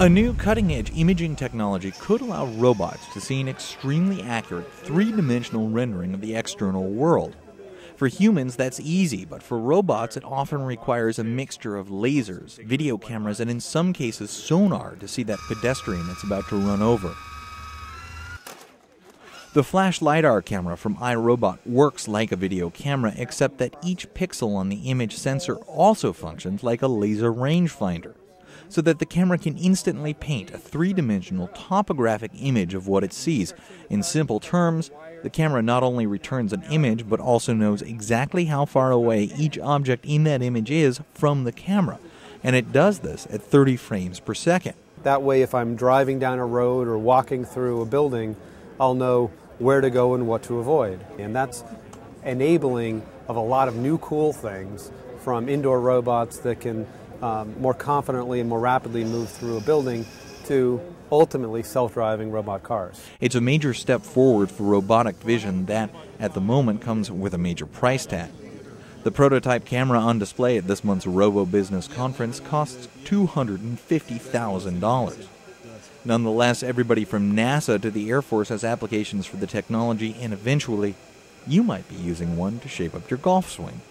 A new cutting edge imaging technology could allow robots to see an extremely accurate three dimensional rendering of the external world. For humans, that's easy, but for robots, it often requires a mixture of lasers, video cameras, and in some cases, sonar to see that pedestrian that's about to run over. The flash LiDAR camera from iRobot works like a video camera, except that each pixel on the image sensor also functions like a laser rangefinder so that the camera can instantly paint a three dimensional topographic image of what it sees. In simple terms, the camera not only returns an image, but also knows exactly how far away each object in that image is from the camera. And it does this at 30 frames per second. That way, if I'm driving down a road or walking through a building, I'll know where to go and what to avoid. And that's enabling of a lot of new cool things from indoor robots that can um, more confidently and more rapidly move through a building to ultimately self-driving robot cars. It's a major step forward for robotic vision that, at the moment, comes with a major price tag. The prototype camera on display at this month's Robo Business Conference costs $250,000. Nonetheless, everybody from NASA to the Air Force has applications for the technology, and eventually, you might be using one to shape up your golf swing.